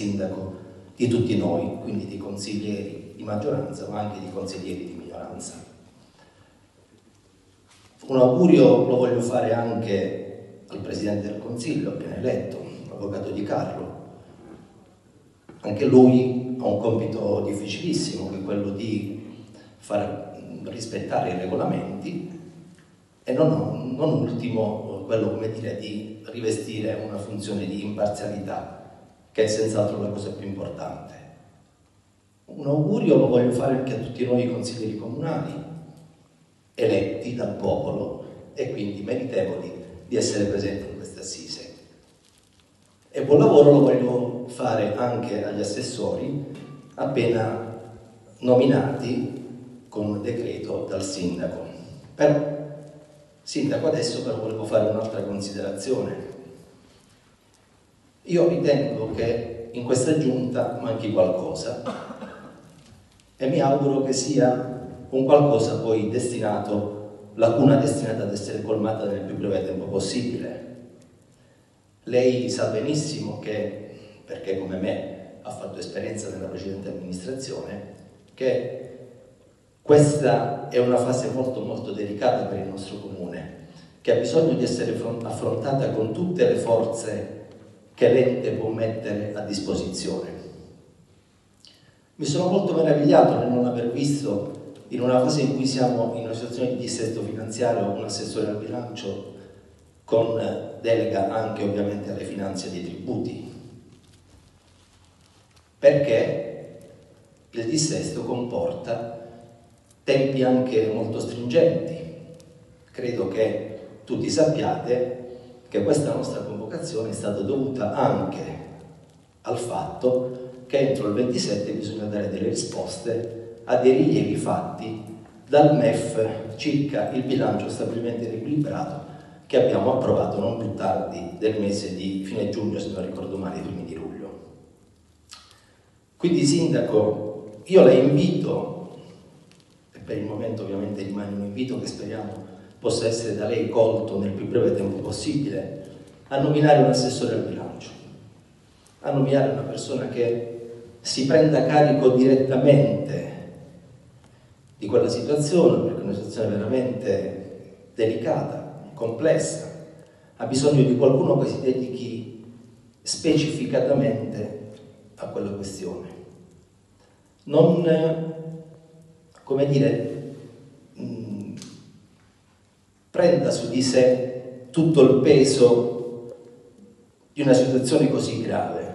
sindaco di tutti noi, quindi di consiglieri di maggioranza ma anche di consiglieri di minoranza. Un augurio lo voglio fare anche al Presidente del Consiglio appena eletto, l'Avvocato Di Carlo. Anche lui ha un compito difficilissimo che è quello di far rispettare i regolamenti e non, non ultimo quello come dire, di rivestire una funzione di imparzialità che è senz'altro la cosa più importante. Un augurio lo voglio fare anche a tutti noi consiglieri comunali, eletti dal popolo e quindi meritevoli di essere presenti in questa assise. E buon lavoro lo voglio fare anche agli assessori appena nominati con decreto dal sindaco. Però, sindaco, adesso però volevo fare un'altra considerazione. Io ritengo che in questa giunta manchi qualcosa e mi auguro che sia un qualcosa poi destinato, lacuna destinata ad essere colmata nel più breve tempo possibile. Lei sa benissimo che, perché come me ha fatto esperienza nella precedente amministrazione, che questa è una fase molto molto delicata per il nostro comune, che ha bisogno di essere affrontata con tutte le forze che l'ente può mettere a disposizione. Mi sono molto meravigliato nel non aver visto in una fase in cui siamo in una situazione di dissesto finanziario un assessore al bilancio con delega anche ovviamente alle finanze e dei tributi, perché il dissesto comporta tempi anche molto stringenti. Credo che tutti sappiate che questa nostra convocazione è stata dovuta anche al fatto che entro il 27 bisogna dare delle risposte a dei rilievi fatti dal MEF circa il bilancio stabilmente riequilibrato che abbiamo approvato non più tardi del mese di fine giugno, se non ricordo male, i primi di luglio. Quindi Sindaco, io la invito, e per il momento ovviamente rimane un invito che speriamo possa essere da lei colto nel più breve tempo possibile, a nominare un assessore al bilancio, a nominare una persona che si prenda carico direttamente di quella situazione, perché è una situazione veramente delicata, complessa, ha bisogno di qualcuno che si dedichi specificatamente a quella questione. Non, come dire, prenda su di sé tutto il peso di una situazione così grave.